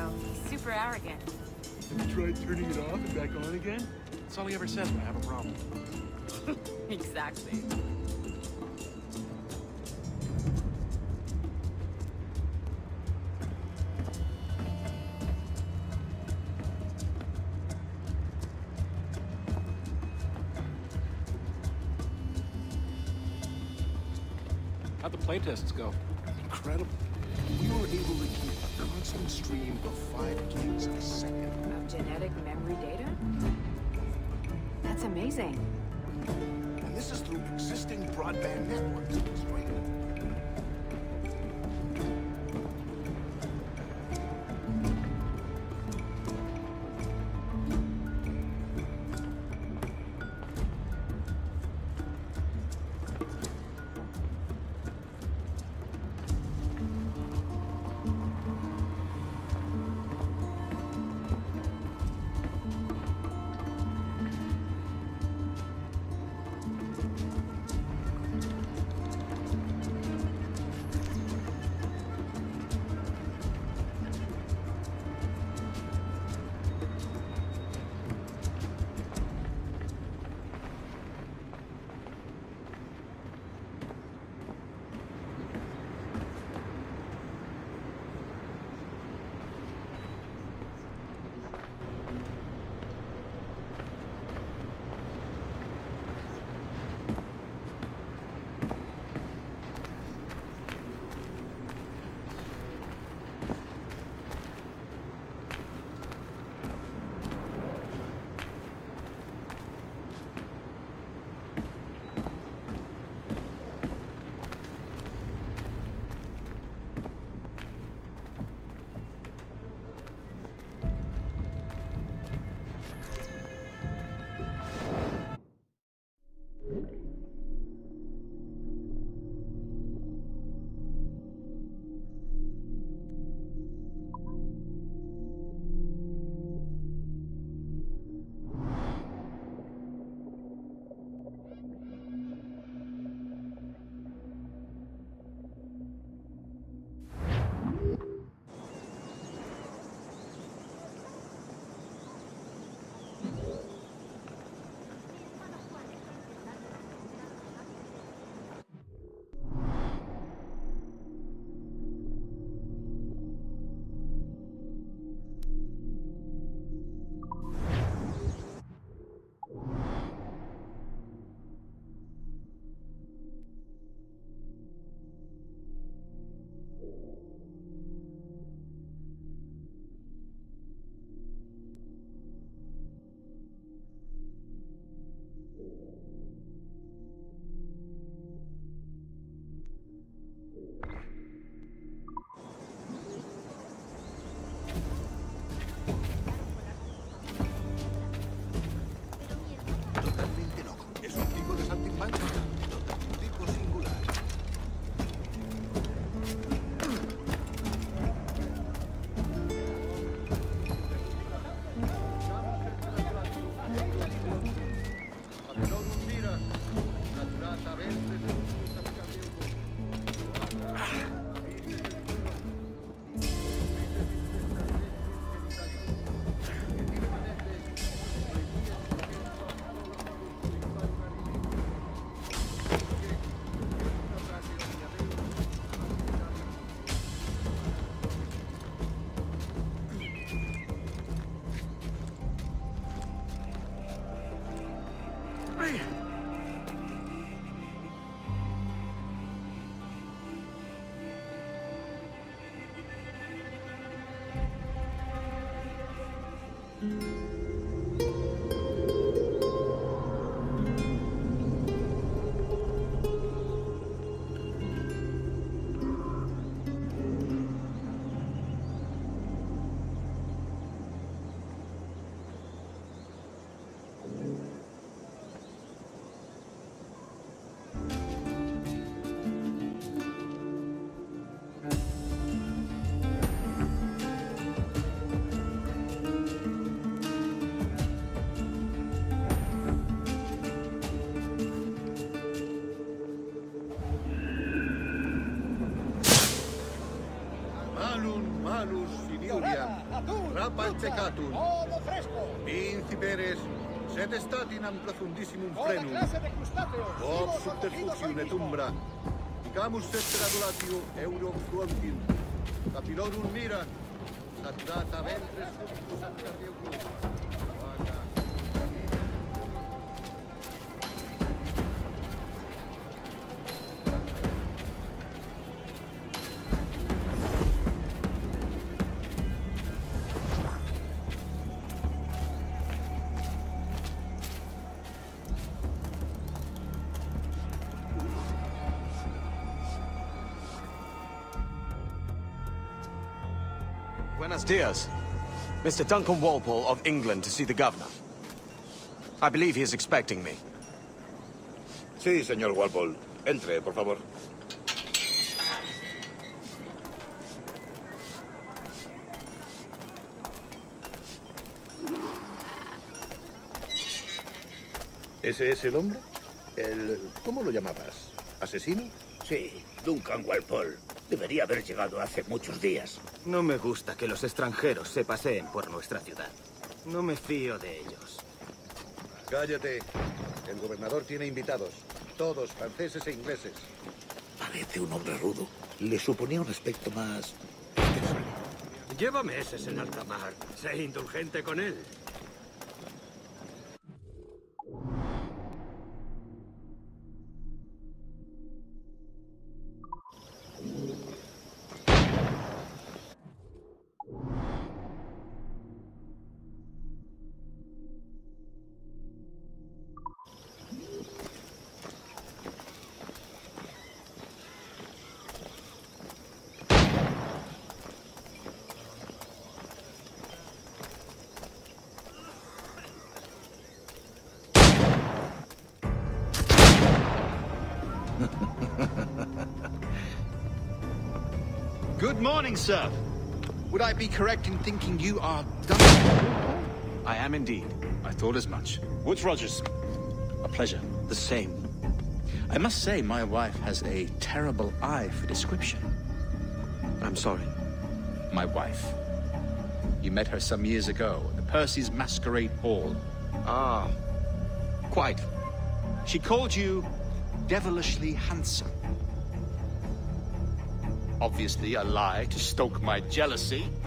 so he's super arrogant. Have you tried turning it off and back on again? That's all he ever says when I have a problem. exactly. How'd the playtests go? Incredible. Constant stream of 5 gigs a second. Of genetic memory data? That's amazing. And this is through existing broadband networks. imprecatum. Ovo fresco. Principeres, sed statinam profundissimum frenum. Quod subterfugium et umbra, dicamus sed gradulatio euro frontim. Capilorum mira, saturata ventres furtus ad cardiocum. Buenos dias. Mr. Duncan Walpole of England to see the governor. I believe he is expecting me. Sí, señor Walpole. Entre, por favor. ¿Ese es el hombre? El... ¿Cómo lo llamabas? ¿Asesino? Sí, Duncan Walpole. Debería haber llegado hace muchos días. No me gusta que los extranjeros se paseen por nuestra ciudad. No me fío de ellos. Cállate. El gobernador tiene invitados. Todos franceses e ingleses. Parece un hombre rudo. Le suponía un aspecto más... Lleva meses en alta mar. Sé indulgente con él. Good morning, sir. Would I be correct in thinking you are Duncan? I am indeed. I thought as much. Woodes Rogers. A pleasure. The same. I must say, my wife has a terrible eye for description. I'm sorry. My wife. You met her some years ago at the Percy's Masquerade Ball. Ah, quite. She called you devilishly handsome. Obviously a lie to stoke my jealousy.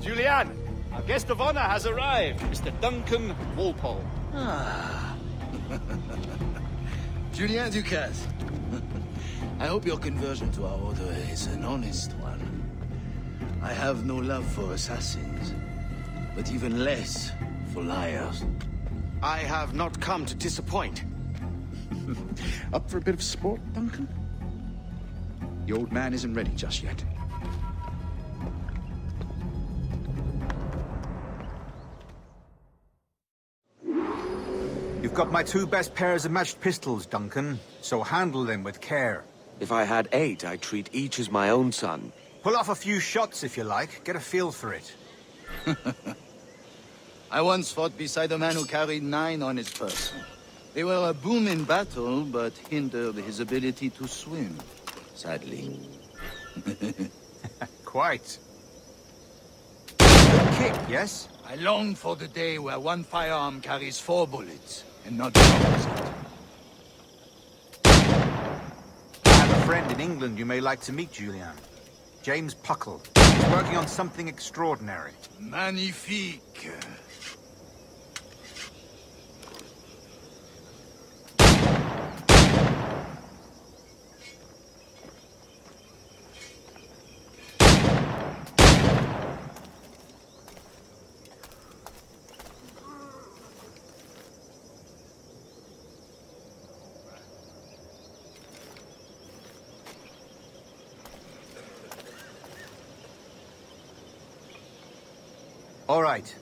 Julianne, our guest of honor has arrived, Mr. Duncan Walpole. Ah. Julien du Casse. I hope your conversion to our order is an honest one. I have no love for assassins, but even less for liars. I have not come to disappoint. Up for a bit of sport, Duncan? The old man isn't ready just yet. You've got my two best pairs of matched pistols, Duncan, so handle them with care. If I had eight, I'd treat each as my own son. Pull off a few shots if you like, get a feel for it. I once fought beside a man who carried nine on his person. They were a boom in battle, but hindered his ability to swim, sadly. Quite. Good kick, yes? I long for the day where one firearm carries four bullets, and not the opposite. I have a friend in England you may like to meet, Julian. James Puckle. He's working on something extraordinary. Magnifique. All right.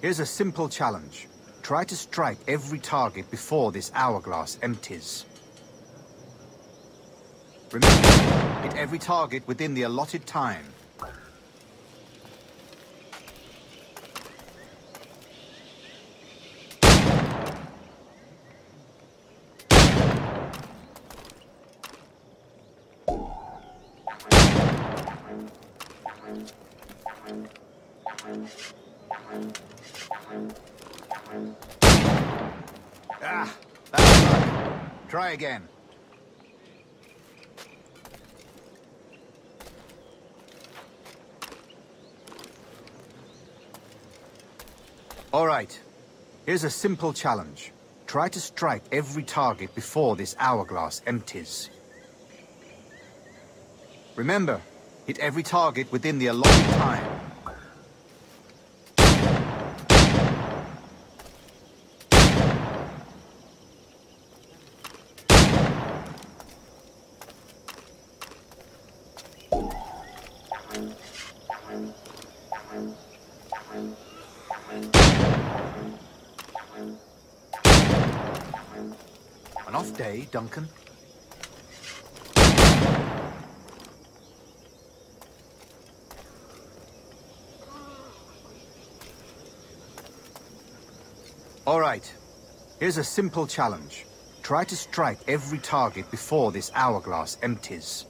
Here's a simple challenge. Try to strike every target before this hourglass empties. Remember, hit every target within the allotted time. Try again. All right. Here's a simple challenge. Try to strike every target before this hourglass empties. Remember, hit every target within the allotted time. An off day, Duncan. All right. Here's a simple challenge. Try to strike every target before this hourglass empties.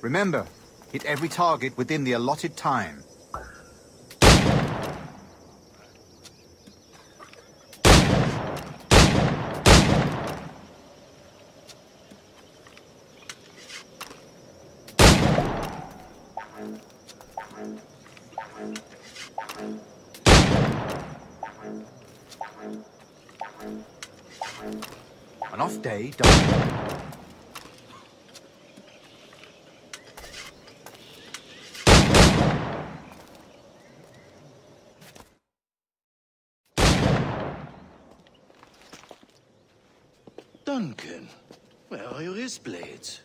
Remember, hit every target within the allotted time. An off day, Duncan. Duncan, where are your wrist blades?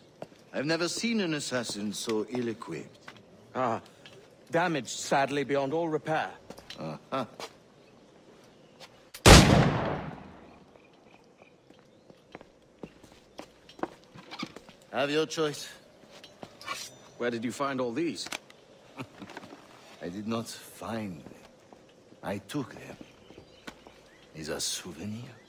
I've never seen an assassin so ill-equipped. Ah, damaged sadly beyond all repair. Uh-huh. Have your choice. Where did you find all these? I did not find them. I took them. Is a souvenir.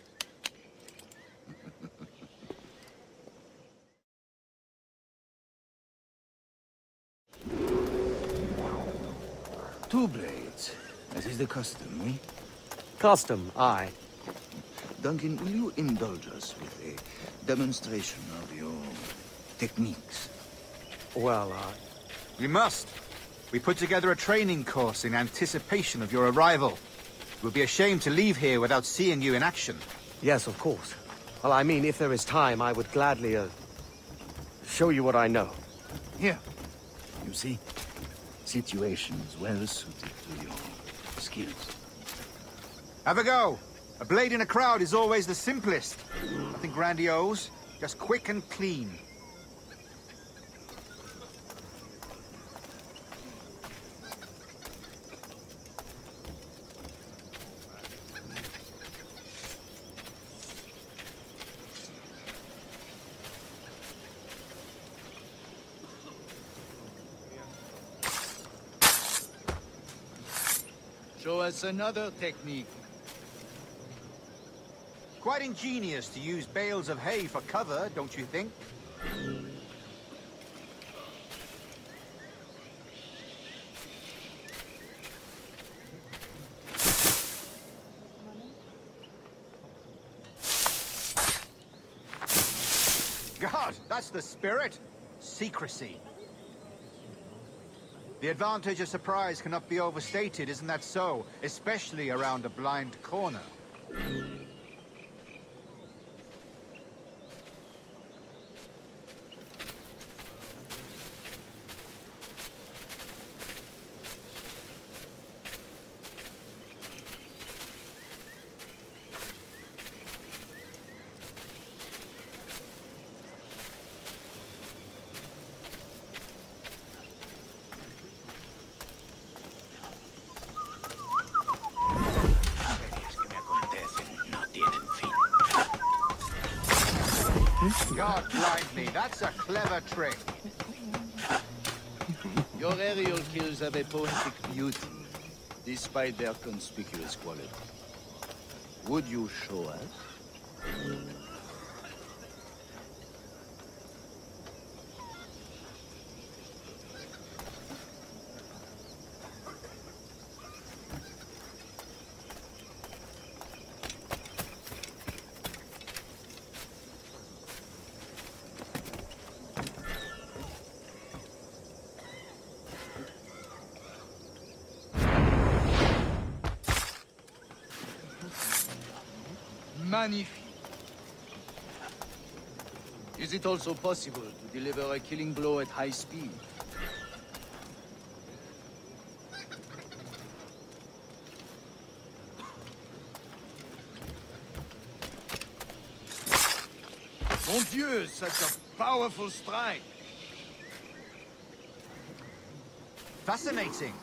Two blades. as is the custom, eh? Custom, aye. Duncan, will you indulge us with a demonstration of your techniques? Well, uh... We must. We put together a training course in anticipation of your arrival. It would be a shame to leave here without seeing you in action. Yes, of course. Well, I mean, if there is time, I would gladly, uh... show you what I know. Here. You see? Situations well suited to your skills. Have a go. A blade in a crowd is always the simplest. Nothing grandiose, just quick and clean. Show us another technique. Quite ingenious to use bales of hay for cover, don't you think? God, that's the spirit. Secrecy. The advantage of surprise cannot be overstated, isn't that so? Especially around a blind corner. Blind me, that's a clever trick. Your aerial kills have a poetic beauty, despite their conspicuous quality. Would you show us? Magnifique. Is it also possible to deliver a killing blow at high speed? Mon Dieu, such a powerful strike! Fascinating.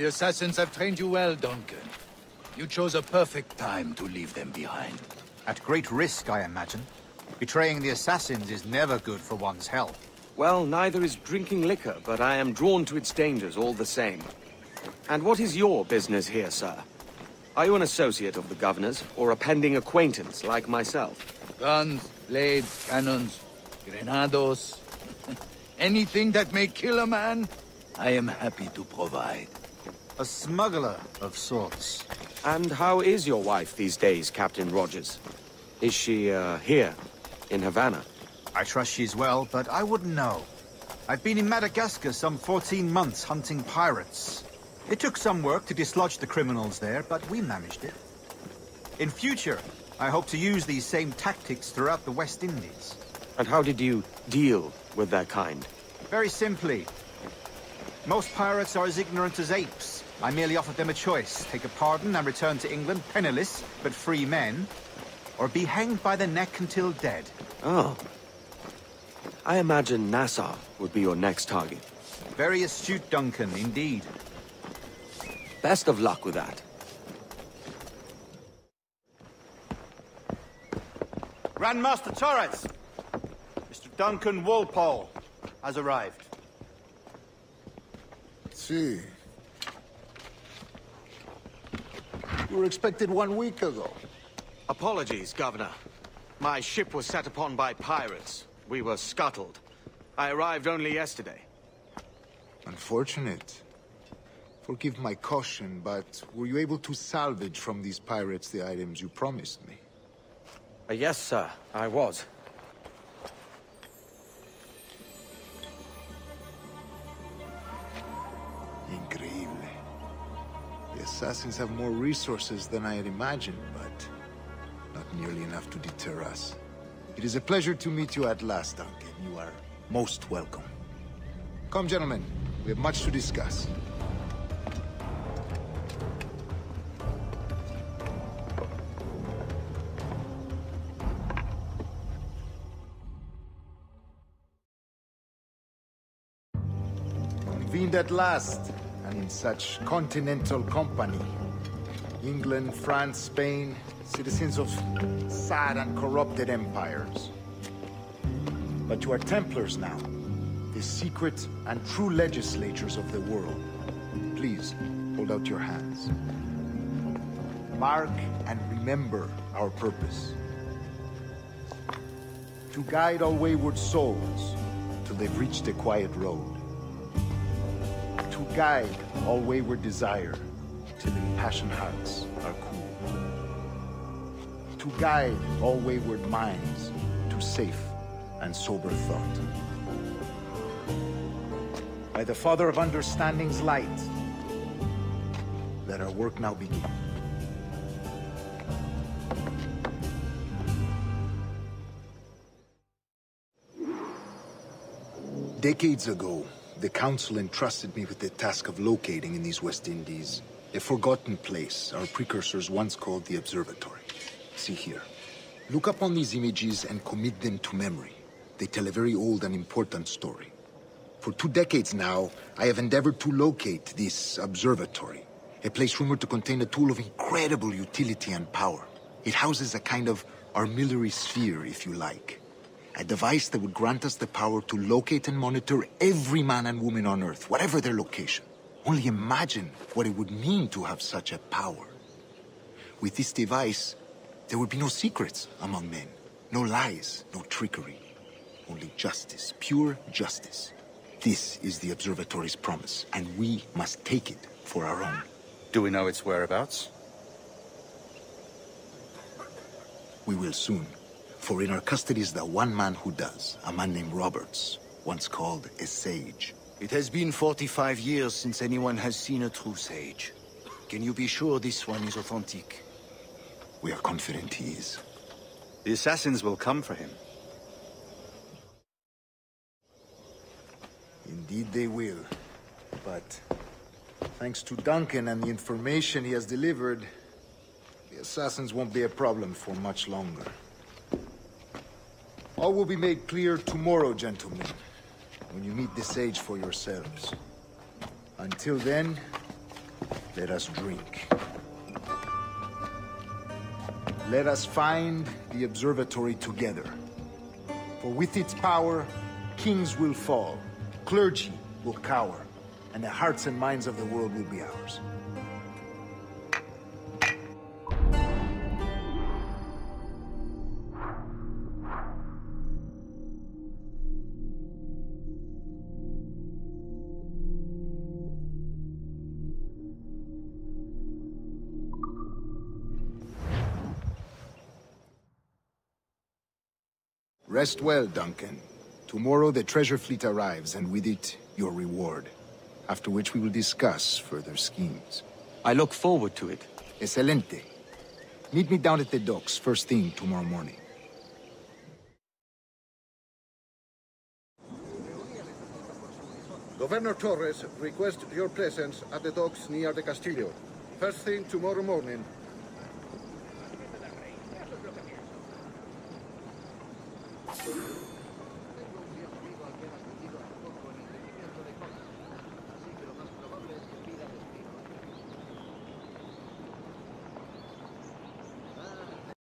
The assassins have trained you well, Duncan. You chose a perfect time to leave them behind. At great risk, I imagine. Betraying the assassins is never good for one's health. Well, neither is drinking liquor, but I am drawn to its dangers all the same. And what is your business here, sir? Are you an associate of the governor's, or a pending acquaintance like myself? Guns, blades, cannons, grenados. Anything that may kill a man, I am happy to provide. A smuggler of sorts. And how is your wife these days, Captain Rogers? Is she, uh, here, in Havana? I trust she's well, but I wouldn't know. I've been in Madagascar some 14 months hunting pirates. It took some work to dislodge the criminals there, but we managed it. In future, I hope to use these same tactics throughout the West Indies. And how did you deal with that kind? Very simply. Most pirates are as ignorant as apes. I merely offered them a choice. Take a pardon and return to England penniless, but free men. Or be hanged by the neck until dead. Oh. I imagine Nassau would be your next target. Very astute, Duncan, indeed. Best of luck with that. Grandmaster Torres! Mr. Duncan Walpole has arrived. See. You were expected one week ago. Apologies, Governor. My ship was set upon by pirates. We were scuttled. I arrived only yesterday. Unfortunate. Forgive my caution, but were you able to salvage from these pirates the items you promised me? Uh, yes, sir. I was. Assassins have more resources than I had imagined, but not nearly enough to deter us. It is a pleasure to meet you at last, Duncan. You are most welcome. Come, gentlemen. We have much to discuss. Convened at last, and in such continental company. England, France, Spain, citizens of sad and corrupted empires. But you are Templars now, the secret and true legislators of the world. Please, hold out your hands. Mark and remember our purpose. To guide all wayward souls till they've reached a quiet road. To guide all wayward desire till impassioned hearts are cool. To guide all wayward minds to safe and sober thought. By the Father of Understanding's light, let our work now begin. Decades ago, the Council entrusted me with the task of locating in these West Indies a forgotten place our precursors once called the Observatory. See here. Look upon these images and commit them to memory. They tell a very old and important story. For two decades now, I have endeavored to locate this observatory, a place rumored to contain a tool of incredible utility and power. It houses a kind of armillary sphere, if you like. A device that would grant us the power to locate and monitor every man and woman on Earth, whatever their location. Only imagine what it would mean to have such a power. With this device, there would be no secrets among men, no lies, no trickery. Only justice, pure justice. This is the Observatory's promise, and we must take it for our own. Do we know its whereabouts? We will soon. For in our custody is the one man who does, a man named Roberts, once called a sage. It has been 45 years since anyone has seen a true sage. Can you be sure this one is authentic? We are confident he is. The assassins will come for him. Indeed they will. But thanks to Duncan and the information he has delivered, the assassins won't be a problem for much longer. All will be made clear tomorrow, gentlemen, when you meet the sage for yourselves. Until then, let us drink. Let us find the observatory together. For with its power, kings will fall, clergy will cower, and the hearts and minds of the world will be ours. Rest well, Duncan. Tomorrow the treasure fleet arrives, and with it, your reward. After which we will discuss further schemes. I look forward to it. Excelente. Meet me down at the docks first thing tomorrow morning. Governor Torres requests your presence at the docks near the Castillo. First thing tomorrow morning,